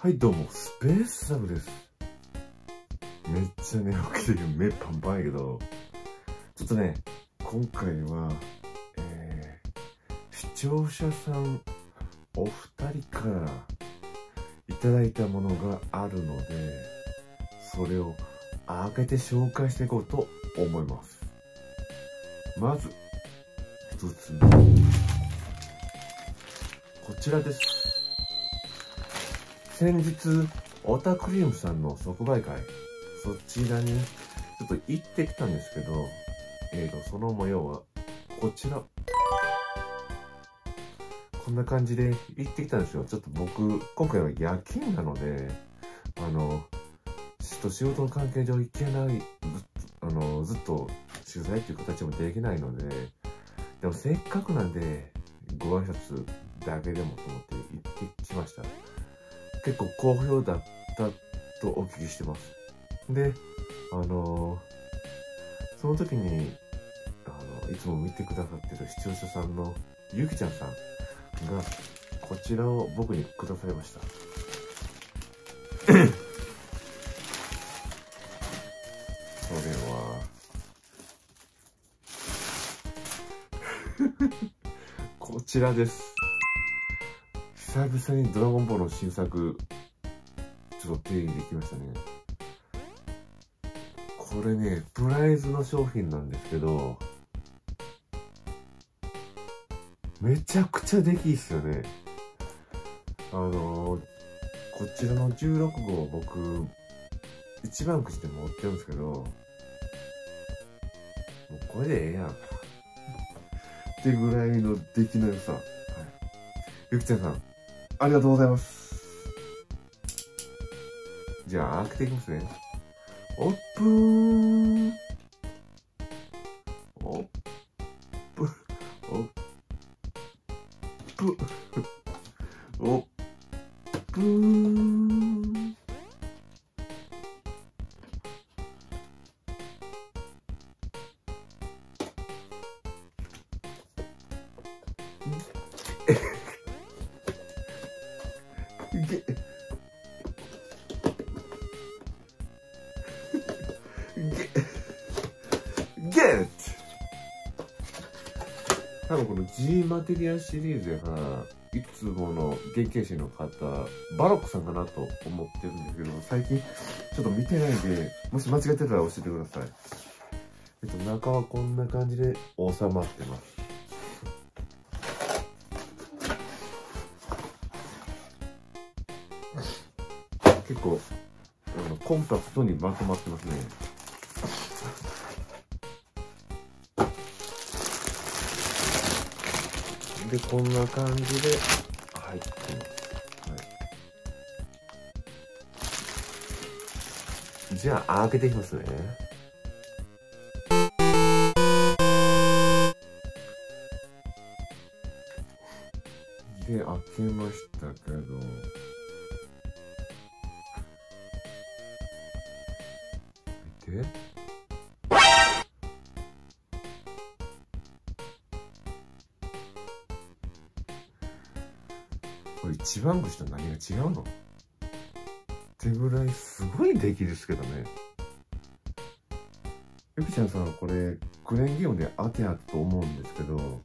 はいどうも。スペースサブです。めっちゃ寝起きで目パンパンやけど。ちょっとね今回は、えー、視聴者さんお二人からいただいたものがあるのでそれを開けて紹介していこうと思います。まず一つ目。こちらです。先日オタクリームさんの即売会。そちらにちょっと行ってきたんですけどえーとその模様はこちら。こんな感じで行ってきたんですよ。ちょっと僕今回は夜勤なのであのちょっと仕事の関係上行けないあのずっと取材っていう形もできないのででもせっかくなんでご挨拶だけでもと思って行ってきました。結構好評だったとお聞きしてます。で、あのー、その時に、あの、いつも見てくださってる視聴者さんのゆきちゃんさんが、こちらを僕にくださいました。それは、こちらです。久々にドラゴンボールの新作、ちょっと手にできましたね。これね、プライズの商品なんですけど、めちゃくちゃ出来いいっすよね。あのー、こちらの16号僕、一番くじで持ってるんですけど、もうこれでええやん。ってぐらいの出来の良さ。はい。ゆきちゃんさん、ありがとうございます。じゃあ、開けていきますね。オープンこの G マテリアシリーズやからいつもの原型師の方バロックさんかなと思ってるんですけど最近ちょっと見てないんでもし間違ってたら教えてください。えっと中はこんな感じで収まってます。結構あのコンパクトにまとまってますね。でこんな感じで入ってます、はい、じゃあ開けていきますね。で開けましたけど。て。一番口と何が違うの？ってぐらいすごい出来ですけどね。ゆきちゃんさんはこれクレーンゲームで当てやと思うんですけど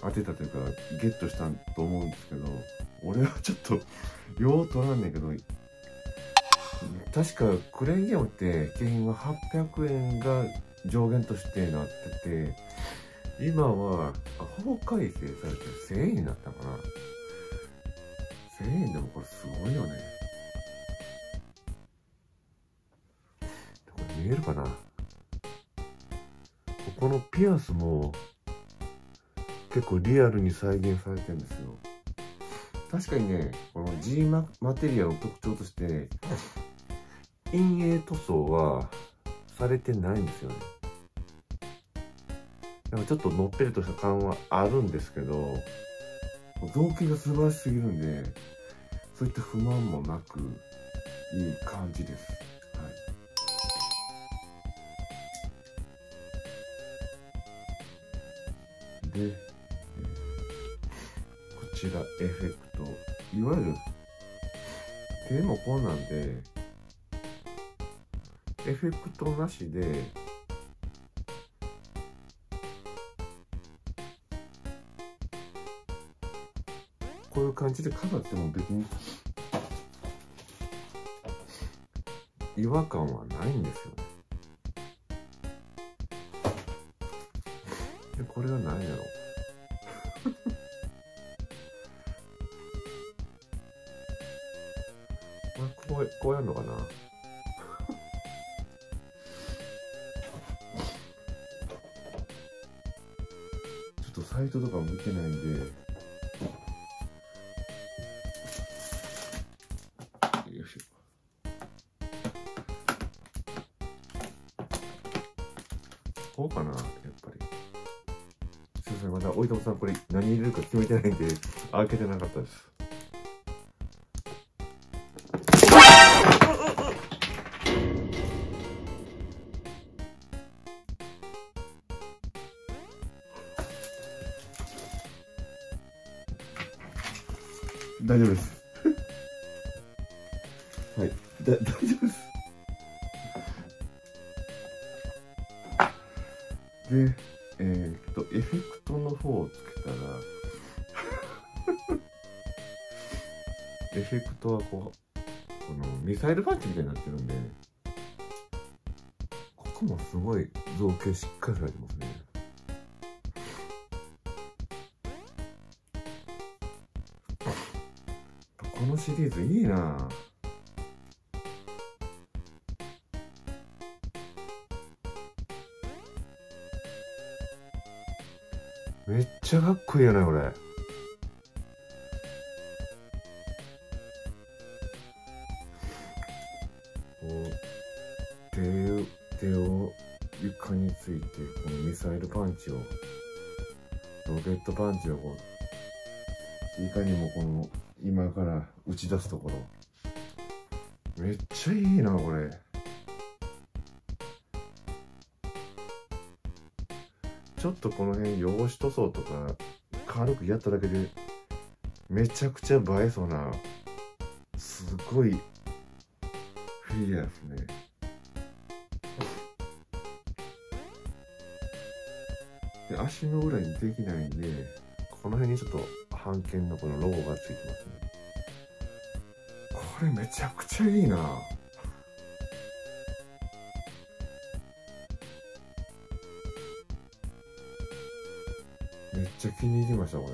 当てたというかゲットしたと思うんですけど俺はちょっとよう取らんねんけど確かクレーンゲームって景品は800円が上限としてなってて今はほぼ改正されて1000円になったかな。1000円でもこれすごいよね。これ見えるかな？ここのピアスも結構リアルに再現されてるんですよ。確かにねこの G ママテリアの特徴として陰影塗装はされてないんですよね。なんかちょっとのっぺりとした感はあるんですけど、造形が素晴らしすぎるんで、そういった不満もなく、いい感じです。はい。で、こちらエフェクト。いわゆる手もこうなんでエフェクトなしでこういう感じで飾っても別に違和感はないんですよね。でこれは何やろう。開けてなかったです。こう、このミサイルパンチみたいになってるんで、ここもすごい造形しっかりされてますね。このシリーズいいなめっちゃかっこいいよねこれパンチをこういかにもこの今から打ち出すところ。めっちゃいいなこれ。ちょっとこの辺汚し塗装とか軽くやっただけでめちゃくちゃ映えそうなすごいフィギュアですね。足の裏にできないんでこの辺にちょっと版権のこのロゴがついてますね。これめちゃくちゃいいな。めっちゃ気に入りましたこ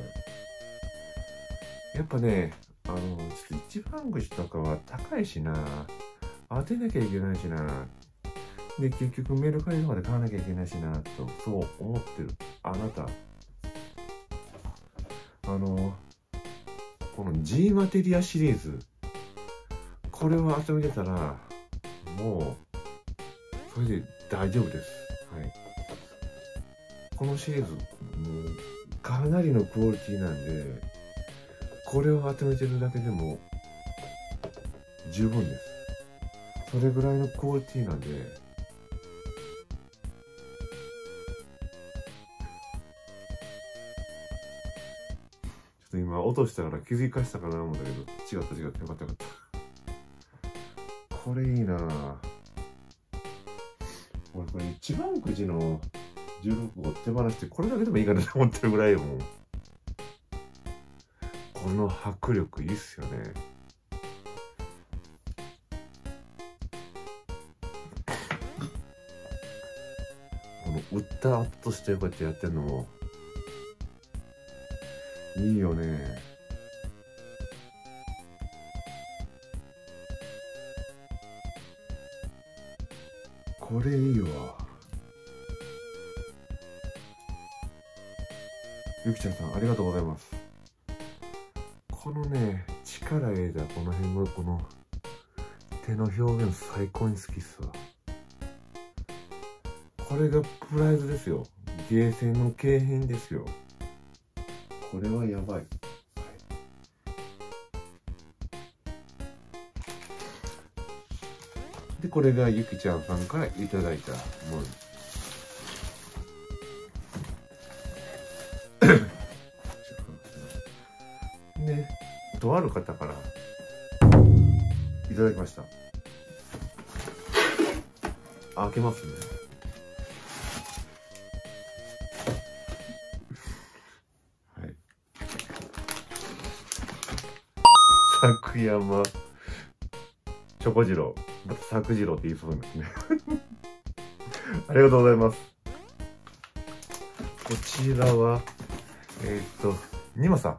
れ。やっぱねあのちょっと一番串とかは高いしな。当てなきゃいけないしな。で結局メールカリとかで買わなきゃいけないしなとそう思ってる。あなたあのこの G マテリアシリーズこれを集めてたらもうそれで大丈夫です。はい。このシリーズもうかなりのクオリティなんでこれを集めてるだけでも十分です。それぐらいのクオリティなんでょっと今落としたから気づかしたかな思うんだけど違った違った。よかったよかった。これいいな。ぁ俺これ一番くじの16号手放してこれだけでもいいかなと思ってるぐらいもう。この迫力いいっすよね。この打った後としてこうやってやってるのもいいよね。これいいわ。ゆきちゃんさんありがとうございます。このね力入れたこの辺のこの手の表現最高に好きっすわ。これがプライズですよ。ゲーセンの景品ですよ。これはやばい、でこれがゆきちゃんさんからいただいたもの。でとある方からいただきました。開けますね。作山チョコ次郎また作次郎って言いそうですね。ありがとうございます。こちらはえー、っとニマさん。あ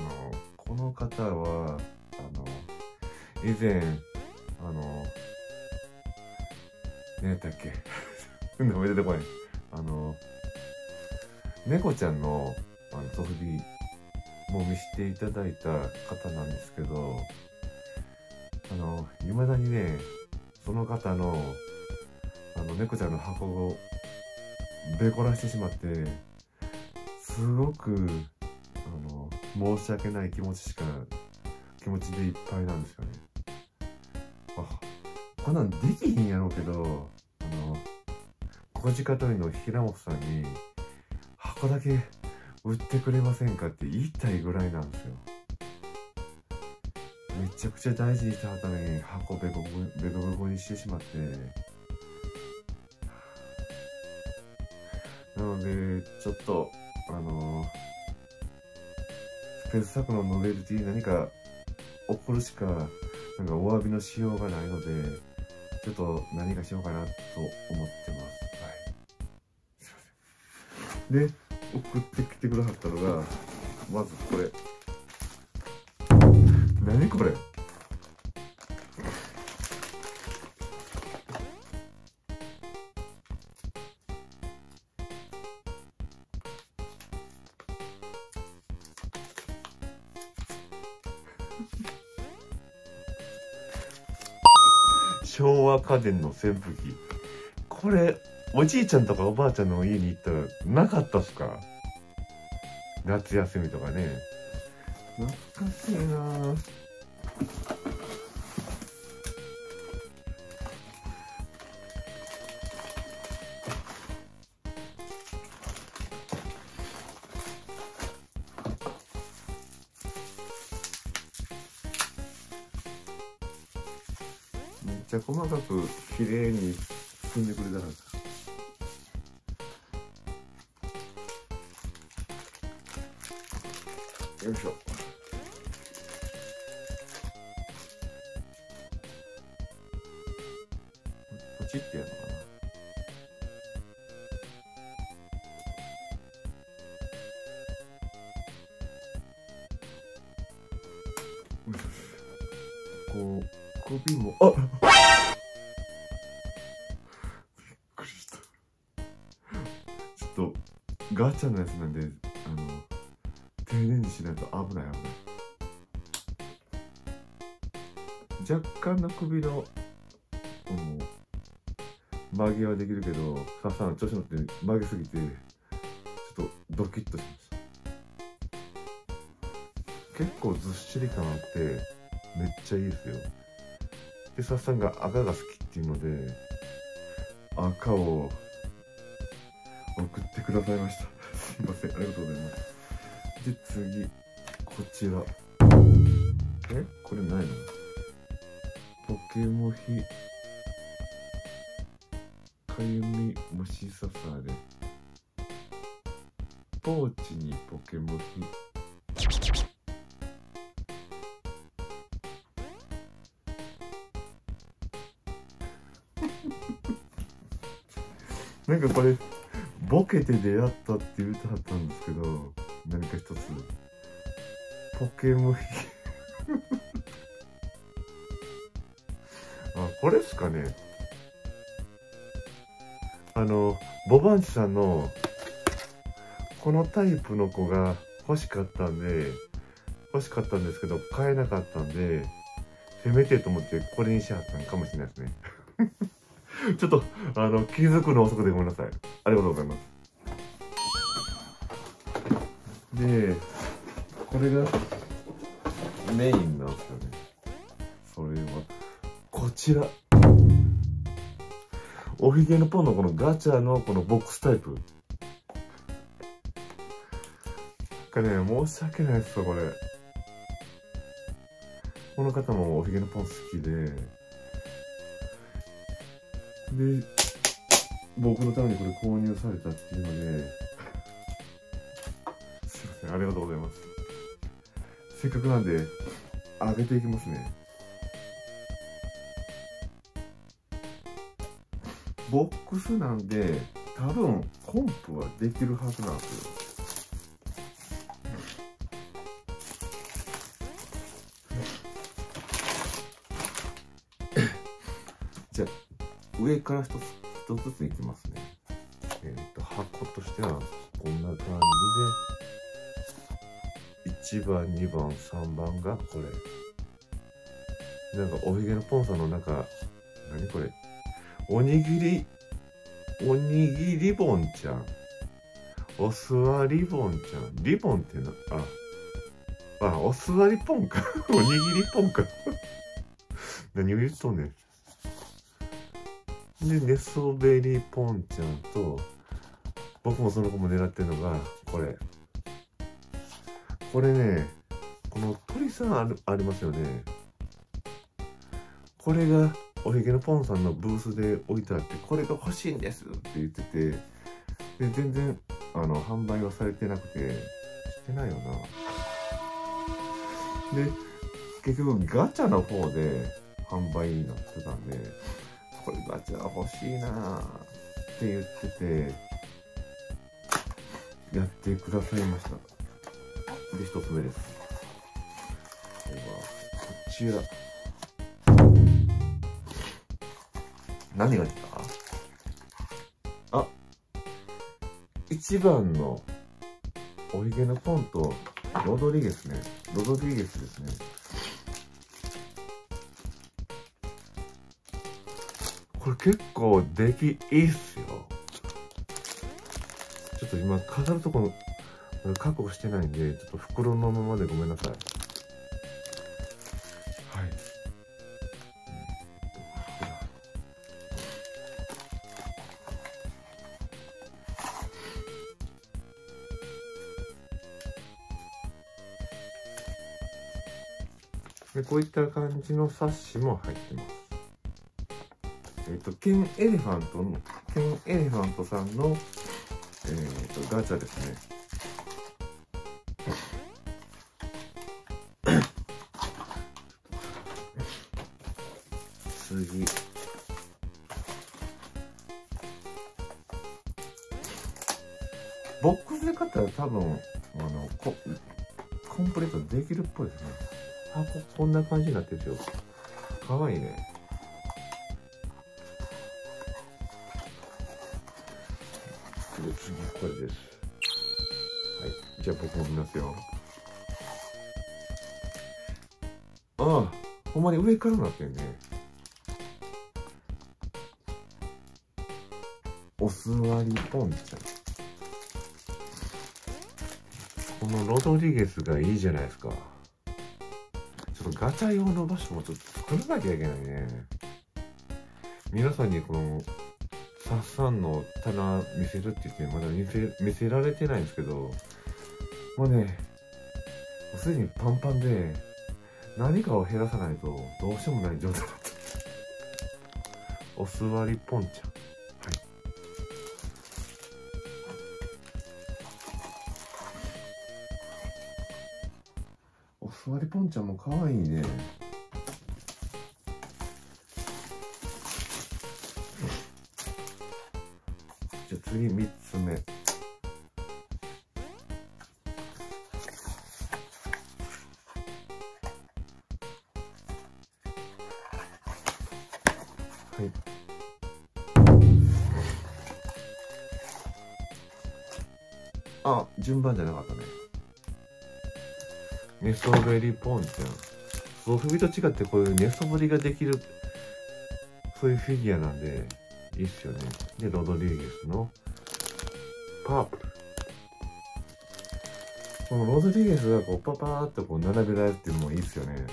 のこの方はあの以前あの何やったっけ？名前出てこない。あの猫ちゃんのあのソフビも見せていただいた方なんですけどあのいまだにねその方のあの猫ちゃんの箱をべこらしてしまってすごくあの申し訳ない気持ちしか気持ちでいっぱいなんですよね。あこんなんできひんやろうけどあの小鹿取りの平本さんに箱だけ売ってくれませんかって言いたいぐらいなんですよ。めちゃくちゃ大事にしたために箱ベコベコベコにしてしまって。なのでちょっとあのスペース作のノベルティ何か起こるしかなんかお詫びのしようがないのでちょっと何かしようかなと思ってます。はい。すいません。で送ってきてくださったのがまずこれ。何これ？昭和家電の扇風機。これおじいちゃんとかおばあちゃんの家に行ったらなかったっすか？夏休みとかね。懐かしいなぁ。こう首もあっ。びっくりした。ちょっとガチャのやつなんであの丁寧にしないと危ない危ない。若干の首のこの曲げはできるけどさっさん調子乗って曲げすぎてちょっとドキッとしました結構ずっしり感あってめっちゃいいですよ。でさっさんが赤が好きっていうので赤を送ってくださいました。すいませんありがとうございます。で次こちら。え？これないの？ポケモヒ。かゆみ虫刺され。ポーチにポケモヒ。なんかこれボケて出会ったって言うてはったんですけど何か一つ。ポケモン あこれっすかね。あのボバンチさんのこのタイプの子が欲しかったんで欲しかったんですけど買えなかったんでせめてと思ってこれにしはったんかもしれないですね。ちょっとあの気づくの遅くてごめんなさい。ありがとうございます。でこれがメインなんですよね。それはこちら。おひげのポンのこのガチャのこのボックスタイプ。なんかね申し訳ないですよこれ。この方もおひげのポン好きで、で、僕のためにこれ購入されたっていうので、すいません、ありがとうございます。せっかくなんで、上げていきますね。ボックスなんで、多分、コンプはできるはずなんですよ。じゃあ、上から一つ、一つずついきますね。えっ、と、箱としては、こんな感じで、1番、2番、3番がこれ。なんか、おひげのポンさんの中、何これ？おにぎり、おにぎりボンちゃん。お座りボンちゃん。リボンってな、あ、あ、お座りポンか。おにぎりポンか。何を言っとんねん。で、寝そべりポンちゃんと、僕もその子も狙ってるのが、これ。これね、この鳥さんあるありますよね。これがおひげのポンさんのブースで置いてあってこれが欲しいんですって言っててで全然あの販売はされてなくてしてないよなで結局ガチャの方で販売になってたんでこれガチャ欲しいなって言っててやってくださいました。で一つ目です。これはこちら。何が出た？あ一番のおひげのポンとロドリゲスね。ロドリゲスですね。結構出来いいっすよ。ちょっと今飾るとこ確保してないんでちょっと袋のままでごめんなさい。でこういった感じの冊子も入ってます。と、ケンエレファントの、ケンエレファントさんの、え、ー、と、ガチャですね。次。ボックスで買ったら多分、あの、ココンプレートできるっぽいですね。箱こんな感じになってるんですよかわいいねじゃあ僕も見ますよ。ああほんまに上からなってるね。お座りポンちゃんこのロドリゲスがいいじゃないですか。ちょっとガチャ用の場所もちょっと作らなきゃいけないね。皆さんにこの、サッサンの棚見せるって言ってまだ見せ、見せられてないんですけど、もうね、もうすでにパンパンで、何かを減らさないとどうしようもない状態だった。お座りポンちゃん。座りポンちゃんも可愛いね。じゃあ次3つ目。順番じゃなかったね。寝そべりポンちゃん。ソフビと違ってこういう寝そべりができる、そういうフィギュアなんで、いいっすよね。で、ロドリーゲスのパープル。このロドリーゲスがこうパパーっとこう並べられていうのもいいっすよね。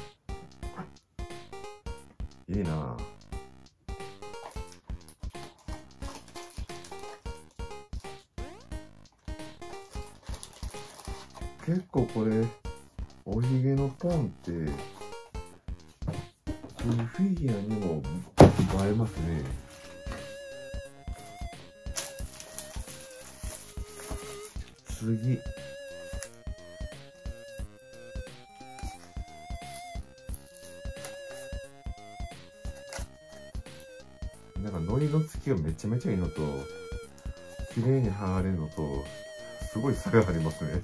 結構これおひげのポンってフィギュアにも映えますね。次。なんかノリの付きがめちゃめちゃいいのと綺麗に剥がれるのとすごい差がありますね。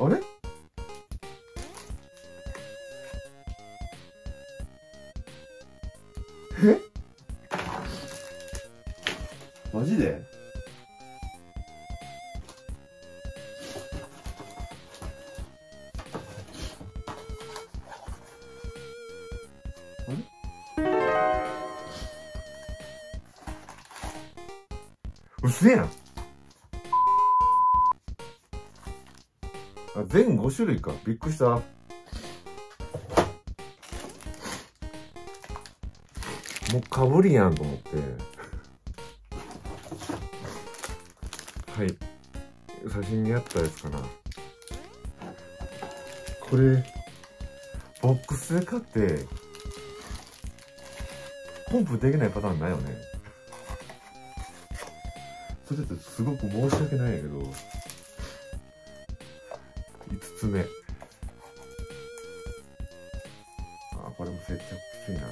あれ？え？マジで？あれ？うせやん。5種類か。びっくりした。もうかぶりやんと思って。はい。写真にあったやつかな。これボックスで買ってポンプできないパターンないよね。それってすごく申し訳ないやけど。つ目あこれも接着きついな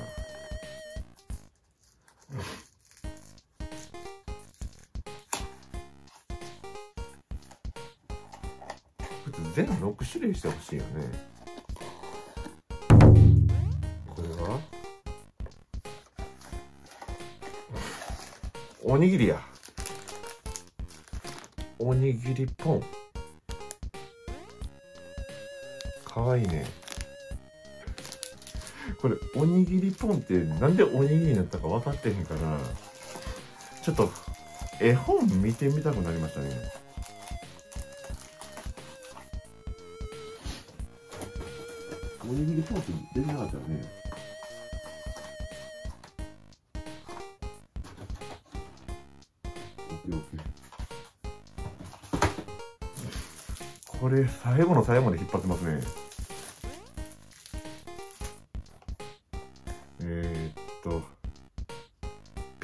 全6種類してほしいよね。これは？おにぎりや。おにぎりポン。かわいいね。これおにぎりポンってなんでおにぎりになったか分かってへんからちょっと絵本見てみたくなりましたね。おにぎりポンって出てなかったよね。これ最後の最後まで引っ張ってますね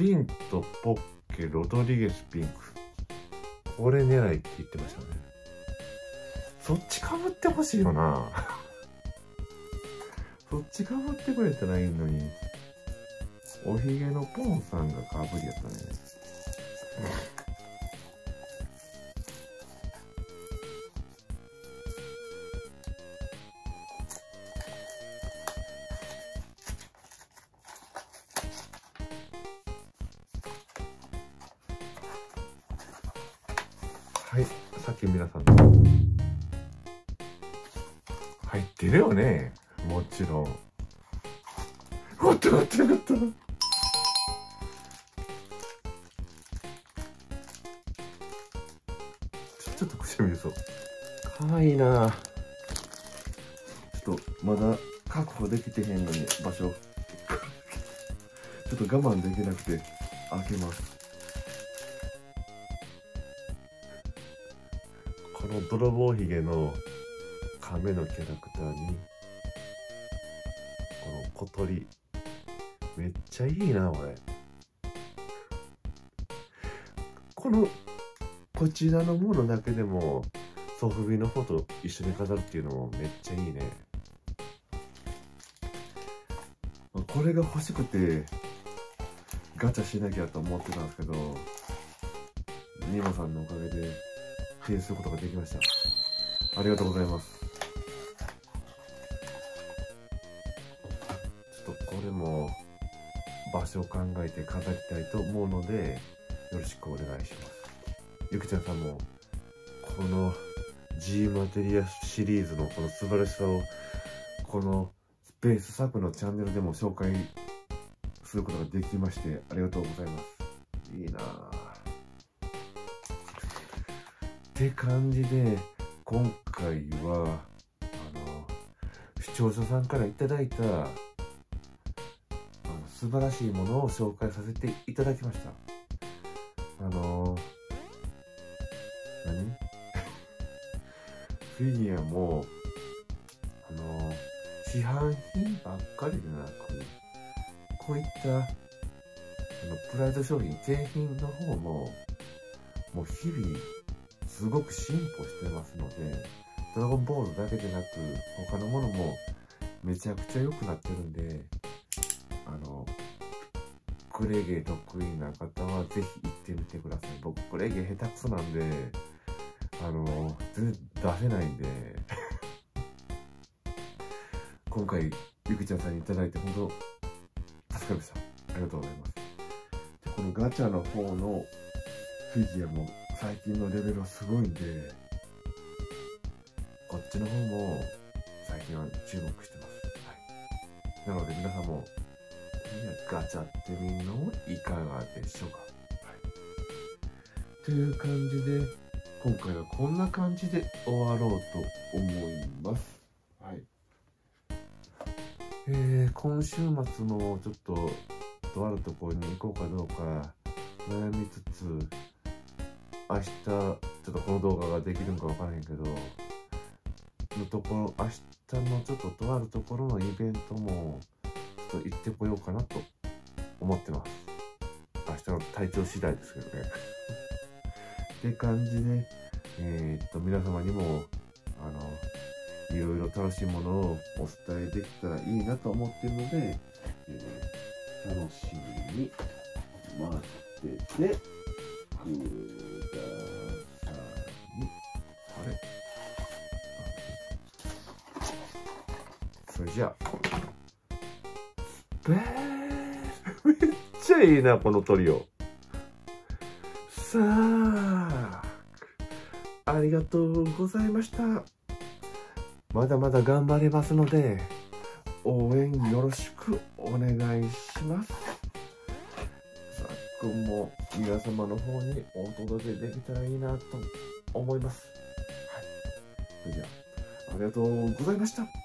ピンとポッケロドリゲスピンク。これ狙いって言ってましたね。そっちかぶってほしいよな。そっちかぶってくれたらいいのにおひげのポンさんがかぶりやったね。はい、さっき皆さん入ってるよね。もちろん。待って待って待ってちょっとくしゃみ出そう。かわいいな。ちょっとまだ確保できてへんのに場所。ちょっと我慢できなくて開けますの泥棒ひげの亀のキャラクターにこの小鳥。めっちゃいいなこれ。このこちらのものだけでもソフビの方と一緒に飾るっていうのもめっちゃいいね。これが欲しくてガチャしなきゃと思ってたんですけどニモさんのおかげで手にすることができました。ありがとうございます。ちょっとこれも場所を考えて飾りたいと思うのでよろしくお願いします。ゆきちゃんさんもこの G マテリアシリーズのこの素晴らしさをこのスペースサクのチャンネルでも紹介することができましてありがとうございます。いいなぁ。って感じで今回はあの視聴者さんからいいたあの素晴らしいものを紹介させていただきました。あの何？フィギュアもあの市販品ばっかりでなくこういったあのプライド商品景品の方ももう日々すごく進歩してますのでドラゴンボールだけでなく他のものもめちゃくちゃ良くなってるんであのクレゲ得意な方はぜひ行ってみてください。僕クレゲ下手くそなんであの全然出せないんで。今回ゆきちゃんさんにいただいて本当助かりました。ありがとうございます。でこのガチャの方のフィギュアも最近のレベルはすごいんでこっちの方も最近は注目してます、はい、なので皆さんもガチャってみるのもいかがでしょうか、はい、という感じで今回はこんな感じで終わろうと思います。はい。えー、今週末もちょっととあるところに行こうかどうか悩みつつ明日ちょっとこの動画ができるんか分からへんけどのところ明日のちょっととあるところのイベントもちょっと行ってこようかなと思ってます。明日の体調次第ですけどね。って感じでえー、っと皆様にもあのいろいろ楽しいものをお伝えできたらいいなと思ってるので、えー、楽しみに待っててくだじゃあ。べ めっちゃいいな、このトリオ。さあ、ありがとうございました。まだまだ頑張りますので、応援よろしくお願いします。さっくんも皆様の方にお届けできたらいいなと思います。はい。それでは、ありがとうございました。